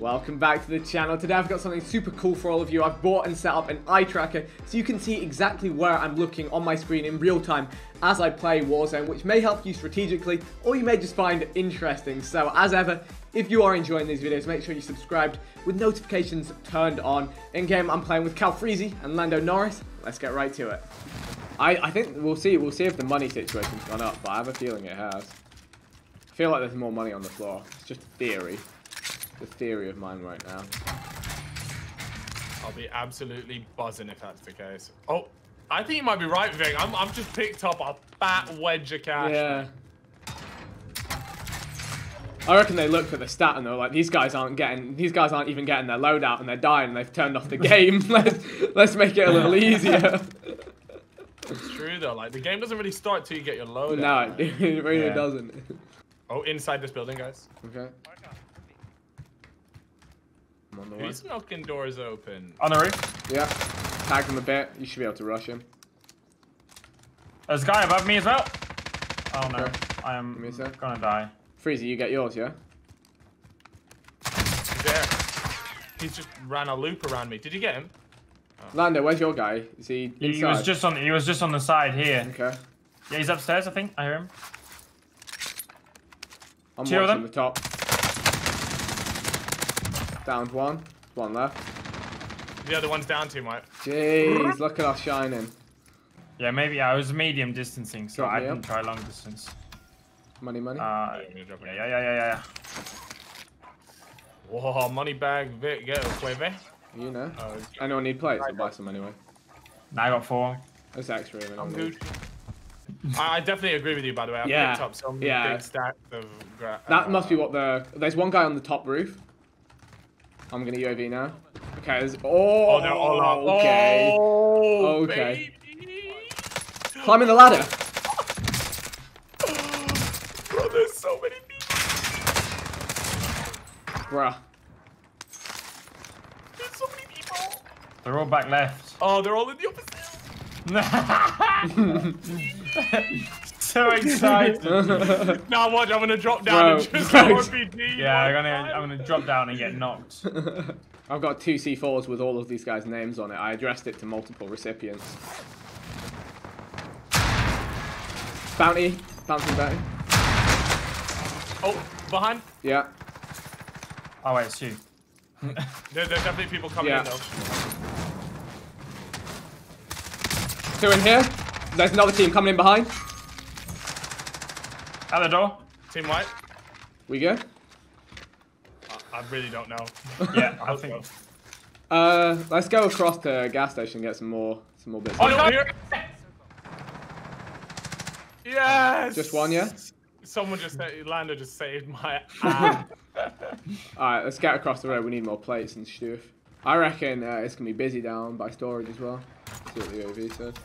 Welcome back to the channel. Today I've got something super cool for all of you. I've bought and set up an eye tracker so you can see exactly where I'm looking on my screen in real time as I play Warzone, which may help you strategically or you may just find it interesting. So as ever, if you are enjoying these videos, make sure you subscribed with notifications turned on. In game, I'm playing with Calfreezy and Lando Norris. Let's get right to it. I, I think we'll see. We'll see if the money situation's gone up, but I have a feeling it has. I feel like there's more money on the floor. It's just a theory the theory of mine right now. I'll be absolutely buzzing if that's the case. Oh, I think you might be right, Vik. I'm, I've just picked up a fat wedge of cash. Yeah. I reckon they looked at the stat and they're like, these guys aren't getting, these guys aren't even getting their loadout and they're dying. and They've turned off the game. let's let's make it a little easier. It's true though. Like the game doesn't really start till you get your loadout. No, it, it really yeah. doesn't. Oh, inside this building, guys. Okay. I'm on the Who's way. knocking doors open? On the roof? Yeah. Tag him a bit. You should be able to rush him. There's a guy above me as well. Oh no. Okay. I am gonna die. Freezy, you get yours, yeah? He's there. He's just ran a loop around me. Did you get him? Oh. Lando, where's your guy? Is he inside? He was just on he was just on the side here. Okay. Yeah, he's upstairs, I think. I hear him. I'm Two watching the top. Downed one. One left. The other one's down too, Mike. Jeez, look at us shining. Yeah, maybe I was medium distancing, so Drop I didn't try long distance. Money, money. Uh, yeah, yeah, yeah, yeah, yeah. Whoa, money bag, Vik, get it, Vik. You know. Uh, Anyone need plates? I'll buy some anyway. Now I got four. That's extra. I'm good. I definitely agree with you, by the way. I yeah. picked up some yeah. big stacks of. that must be what the. There's one guy on the top roof. I'm gonna UAV now. Okay, there's... Oh, oh, they're all up. Okay. Oh, okay. Baby. Climbing the ladder. Bro, there's so many people. Bruh. There's so many people. They're all back left. Oh, they're all in the opposite. so excited. now watch, I'm gonna drop down Bro, and just RPG. Yeah, I'm gonna, I'm gonna drop down and get knocked. I've got two C4s with all of these guys' names on it. I addressed it to multiple recipients. Bounty. Bouncing bounty. Oh, behind? Yeah. Oh, wait, it's you. there, there's definitely people coming yeah. in, though. Two in here. There's another team coming in behind. Out the door. Team white. We go? I really don't know. yeah, I think. Uh, let's go across to gas station and get some more, some more bits. Oh no! Here. Yes. Just one, yeah. Someone just said, Lando just saved my ass. All right, let's get across the road. We need more plates and stuff. I reckon uh, it's gonna be busy down by storage as well. See what the OV said.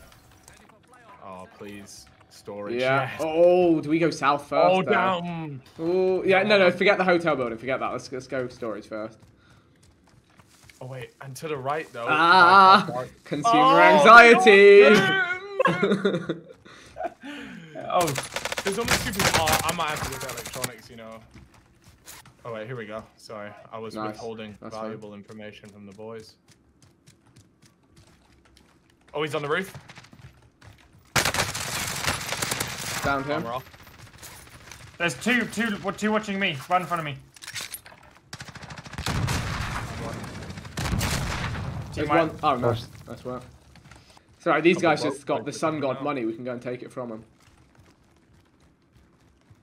Oh please storage. Yeah. Oh, do we go south first? Oh, down. Oh, yeah. No, no. Forget the hotel building. Forget that. Let's let's go storage first. Oh wait, and to the right though. Ah, consumer oh, anxiety. oh, there's only two people. Oh, I might have to look at electronics. You know. Oh wait, here we go. Sorry, I was nice. withholding That's valuable fine. information from the boys. Oh, he's on the roof. Down him. There's two, two, two watching me, right in front of me. There's one. Oh, nice. Nice work. Sorry, these guys just got the sun god money. We can go and take it from them.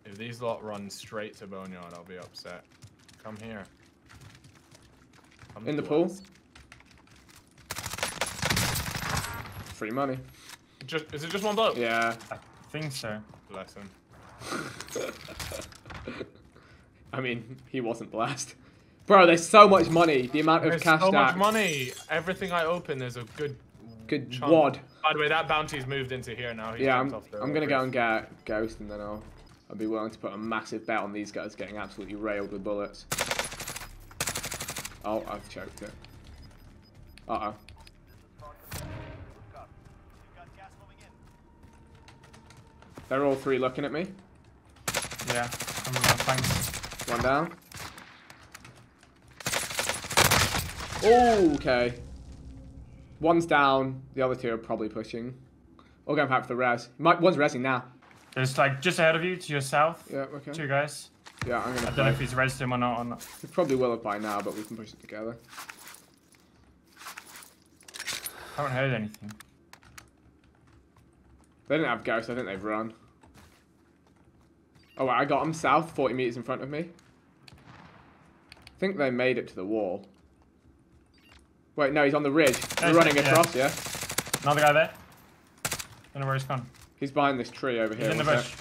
If these lot run straight to Boneyard, I'll be upset. Come here. Come in the pool. Us. Free money. Just is it just one bloke? Yeah I think so. Bless him. I mean, he wasn't blessed. Bro, there's so much money. The amount there's of cash. so much money. Everything I open, there's a good, good chunk. wad. By the way, that bounty's moved into here now. He's yeah, I'm, I'm gonna go and get Ghost, and then I'll, I'll be willing to put a massive bet on these guys getting absolutely railed with bullets. Oh, I've choked it. Uh They're all three looking at me. Yeah, I'm on thanks. One down. Oh, okay. One's down. The other two are probably pushing. Or going back for the res. Might, one's resing now. There's like just ahead of you to your south. Yeah, okay. Two guys. Yeah, I'm gonna. I don't play. know if he's resed him or not. Or not. He probably will have by now, but we can push it together. I haven't heard anything. They didn't have ghosts. I think they've run. Oh, I got them south, 40 meters in front of me. I think they made it to the wall. Wait, no, he's on the ridge. They're running across, yeah. yeah. Another guy there. Don't know where he's gone. He's behind this tree over he's here. in the bush.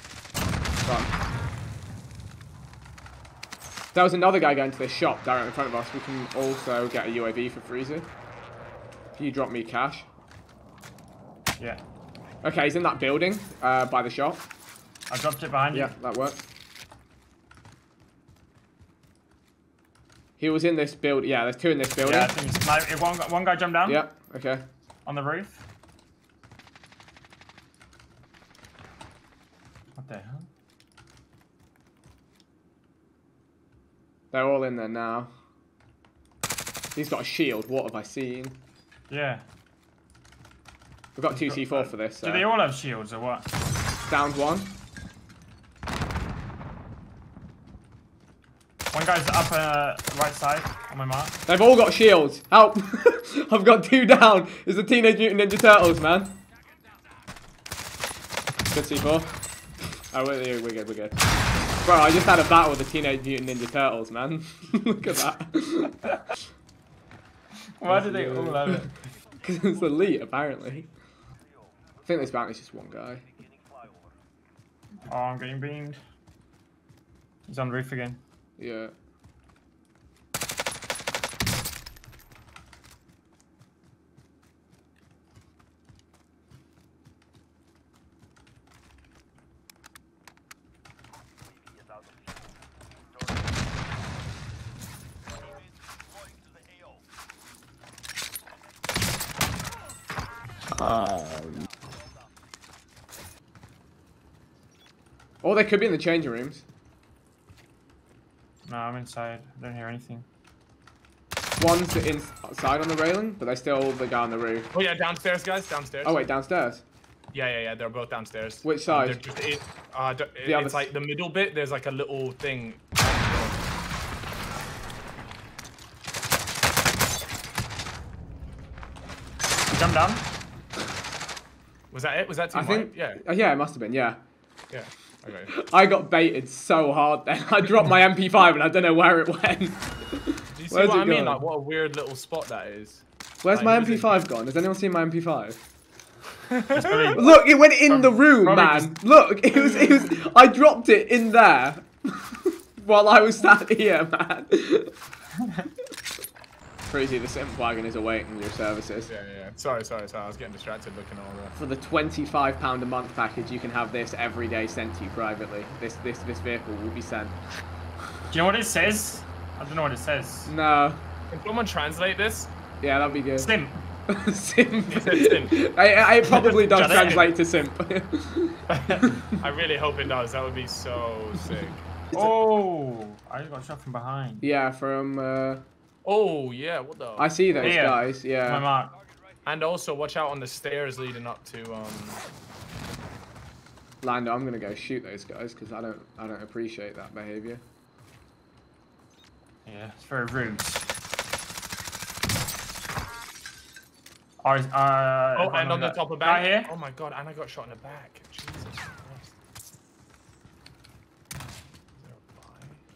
There was another guy going to this shop directly in front of us. We can also get a UAV for Freezy. Can you drop me cash? Yeah. Okay, he's in that building uh, by the shop. I dropped it behind yeah, you. Yeah, that worked. He was in this build. Yeah, there's two in this building. Yeah, I think my, one, one guy jumped down. Yeah, okay. On the roof. What the hell? They're all in there now. He's got a shield. What have I seen? Yeah. We've got 2 C4 for this. Do uh, they all have shields or what? Downed one. One guy's up uh, right side on my mark. They've all got shields. Help! I've got two down. It's the Teenage Mutant Ninja Turtles, man. Good C4. Oh, we're, we're good, we're good. Bro, I just had a battle with the Teenage Mutant Ninja Turtles, man. Look at that. Why do they all have it? Because it's elite, apparently. I think this bounty's just one guy. Oh, I'm getting beamed. He's on the roof again. Yeah. Um. Or they could be in the changing rooms. No, I'm inside. I don't hear anything. One's inside on the railing, but they still the guy on the roof. Oh yeah, downstairs, guys, downstairs. Oh wait, downstairs. Yeah, yeah, yeah. They're both downstairs. Which side? Just, it, uh, the it's like the middle bit. There's like a little thing. Jump down. Was that it? Was that team I think, Yeah. Uh, yeah, it must have been. Yeah. Yeah. Okay. I got baited so hard then. I dropped my MP5 and I don't know where it went. Do you see Where's what I mean? Like, what a weird little spot that is. Where's like, my MP5 gone? Has anyone seen my MP5? Look, it went in the room, man. Just... Look, it was, it was. I dropped it in there while I was sat here, man. Crazy, the simp wagon is awaiting your services. Yeah, yeah. Sorry, sorry, sorry. I was getting distracted looking at all that. For the twenty-five pound a month package, you can have this every day sent to you privately. This, this, this vehicle will be sent. Do you know what it says? I don't know what it says. No. Can someone translate this? Yeah, that'd be good. Simp. simp. simp. I, I probably does translate to simp. I really hope it does. That would be so sick. Oh, I got shot from behind. Yeah, from. Uh... Oh, yeah, what the? I see those Here. guys, yeah. My mark. And also, watch out on the stairs leading up to, um... Lando, I'm gonna go shoot those guys, because I don't, I don't appreciate that behavior. Yeah, it's very rude. Oh, uh, oh and on the top of back. Here. Oh my god, and I got shot in the back. Jesus Christ.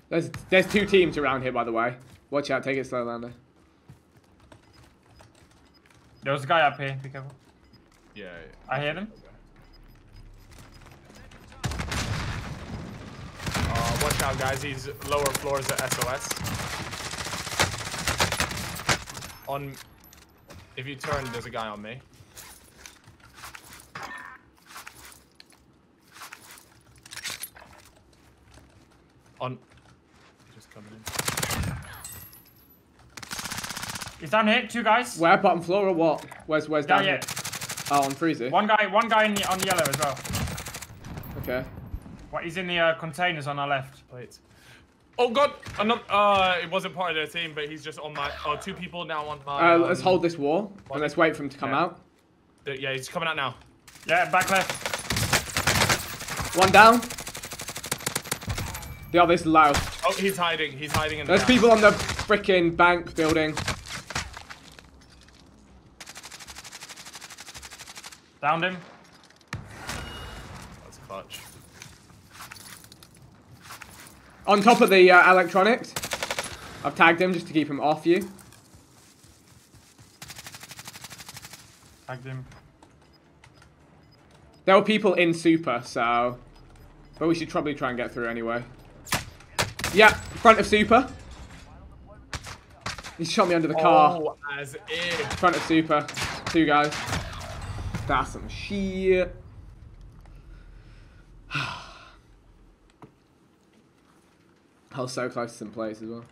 There's, there's two teams around here, by the way. Watch out, take it slow, Lando. There's a guy up here, be careful. Yeah, yeah. I hear him. Uh, watch out, guys. He's lower floors at SOS. On... If you turn, there's a guy on me. On... Just coming in. He's down here, two guys. Where, bottom floor or what? Where's where's down yeah, here? Oh, on freezer. One guy, one guy the, on yellow as well. Okay. What? He's in the uh, containers on our left. Wait. Oh god! Another, uh, it wasn't part of their team, but he's just on my. Oh, two people now on my. Uh, let's um, hold this wall and let's wait for him to come yeah. out. Yeah, he's coming out now. Yeah, back left. One down. The other's low. Oh, he's hiding. He's hiding in the There's house. people on the freaking bank building. Found him. That's clutch. On top of the uh, electronics. I've tagged him just to keep him off you. Tagged him. There were people in super, so... But we should probably try and get through anyway. Yeah, front of super. He shot me under the car. Oh, as if. Front of super. Two guys. That's some shit. I was so close to some plays as well.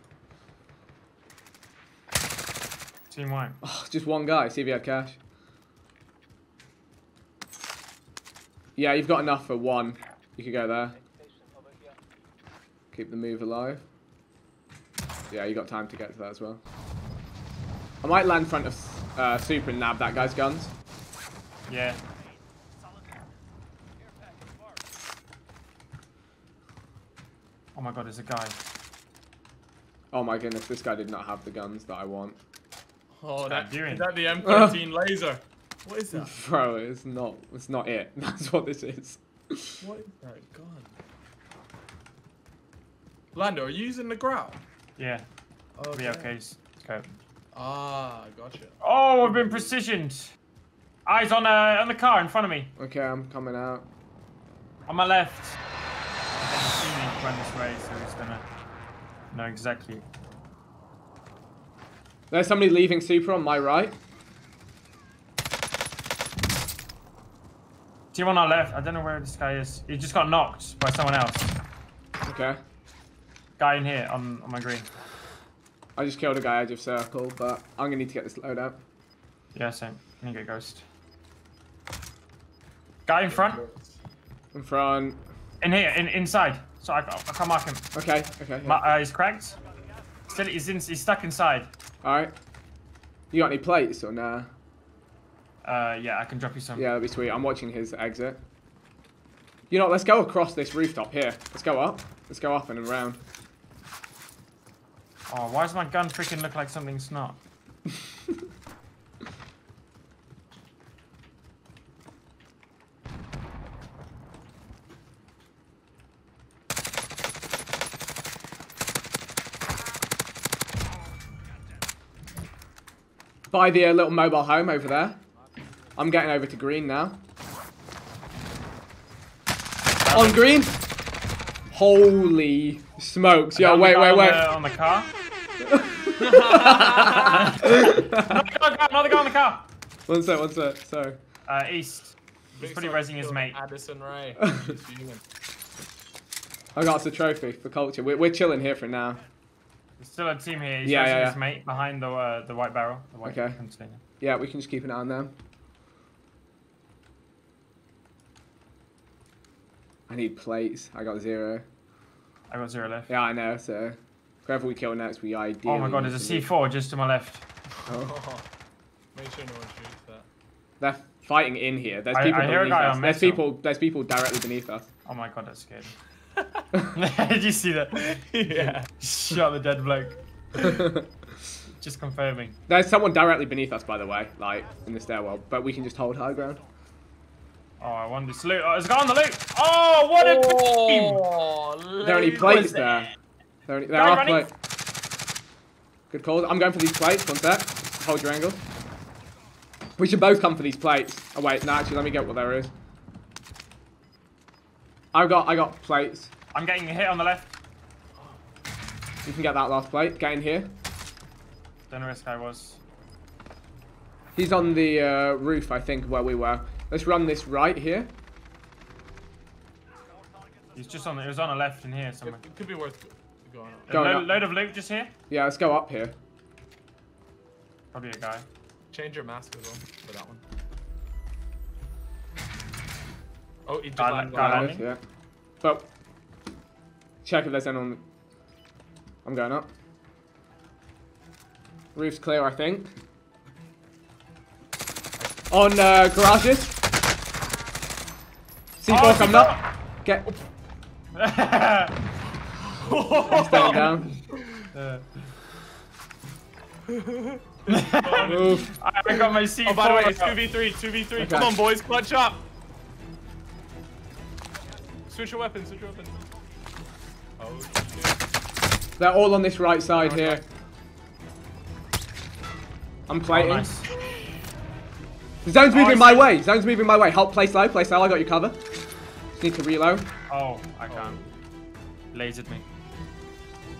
Team white. Oh, just one guy. See if he had cash. Yeah, you've got enough for one. You could go there. Keep the move alive. Yeah, you got time to get to that as well. I might land front of uh, Super and nab that guy's guns. Yeah. Oh my god, there's a guy. Oh my goodness, this guy did not have the guns that I want. Oh, that, is that the M13 laser? What is that? Bro, it's not, it's not it. That's what this is. What is that gun? Lando, are you using the ground? Yeah. Okay. Yeah, okay. Let's go. Ah, gotcha. Oh, I've been precisioned. Eyes on uh, on the car in front of me. Okay, I'm coming out. On my left. Him run this way, so he's gonna know exactly. There's somebody leaving super on my right. Team on our left. I don't know where this guy is. He just got knocked by someone else. Okay. Guy in here on, on my green. I just killed a guy edge of circle, but I'm gonna need to get this load up. Yeah, same. I need to get ghost. Guy in front. In front. In here, in inside. So I, I can't mark him. Okay, okay. Yeah. Uh, he's cracked. Still, he's in. He's stuck inside. All right. You got any plates or nah? Uh, yeah, I can drop you some. Yeah, that'd be sweet. I'm watching his exit. You know, let's go across this rooftop here. Let's go up. Let's go up and around. Oh, why does my gun freaking look like something's not? By the uh, little mobile home over there. I'm getting over to green now. On green. Holy smokes. Yo, wait, wait, wait. On the, on the car. another guy on the car. One sec, one sec. Sorry. Uh, east. He's pretty resing his mate. Addison Rae. I got us a trophy for culture. We're, we're chilling here for now. There's still a team here. He's yeah, yeah, yeah. his mate behind the uh, the white barrel. The white okay. Container. Yeah, we can just keep an eye on them. I need plates. I got zero. I got zero left. Yeah, I know. So, whoever we kill next, we ideally. Oh my god, there's a C4 just to my left. Oh. Make sure no one shoots that. They're fighting in here. There's people I, I beneath us. There's people. There's people directly beneath us. Oh my god, that's scary. Did you see that? Yeah. Shot the dead bloke. just confirming. There's someone directly beneath us, by the way, like in the stairwell, but we can just hold high ground. Oh, I want this loot. Oh, it's gone the loot. Oh, what a oh, team! There are any plates there? There, are, there are plates. Good call. I'm going for these plates. One sec. Hold your angle. We should both come for these plates. Oh wait, no, actually, let me get what there is. I got, I got plates. I'm getting a hit on the left. You can get that last plate. Get in here. Don't know where this guy was. He's on the uh, roof, I think, where we were. Let's run this right here. He's just on. The, it was on the left in here somewhere. It, could be worth going up. Going load, load of loot just here. Yeah, let's go up here. Probably a guy. Change your mask as well for that one. Oh, he just got landed. Yeah. But check if there's anyone. I'm going up. Roof's clear, I think. On uh, garages. C4 oh, coming up. Get. He's staying down. Uh. Move. I got my C4. Oh, by the way, it's 2v3, 2v3. Okay. Come on, boys, clutch up. Switch your weapons, switch your weapon. Oh, shit. They're all on this right side oh, here. I'm plating. Oh, nice. The zone's oh, moving my way. Zone's moving my way. Help, play slow, play slow. I got you cover. Just need to reload. Oh, I can't. Lasered me.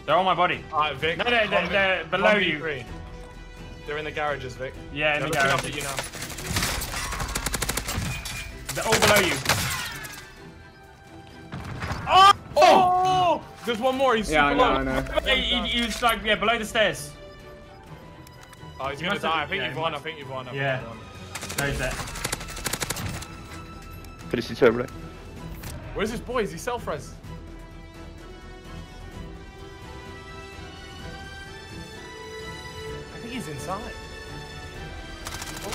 They're on my body. Alright, Vik. No, no, they're, they're below you. Three. They're in the garages, Vik. Yeah, in they're the garages. Up at you now. They're all below you. There's one more. He's yeah, super I know, low. I know. He, he, he was like, yeah, below the stairs. Oh, he's gonna die. I think yeah, you've won. I think you've won. I yeah. Won. No, he's dead. Finish the turret. Where's this boy? Is he self-res? I think he's inside. Oh.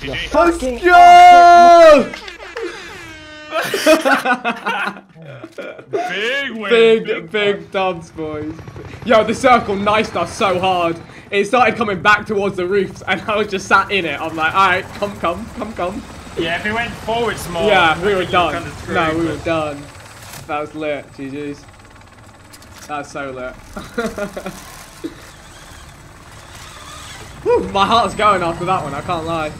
GG. Fucking Joe! big win. Big, big, big dubs, boys. Yo, the circle knifed us so hard. It started coming back towards the roofs, and I was just sat in it. I'm like, all right, come, come, come, come. Yeah, if we went forwards more. Yeah, we were done. Kind of no, we were done. That was lit. GG's. That's so lit. Whew, my heart's going after that one. I can't lie.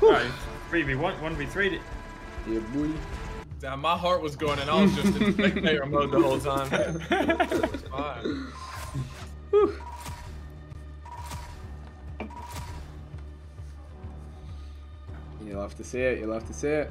Right, 3v1, 1v3. Yeah, boy. Damn, my heart was going and I was just in spectator mode the whole time. fine. You'll have to see it, you'll have to see it.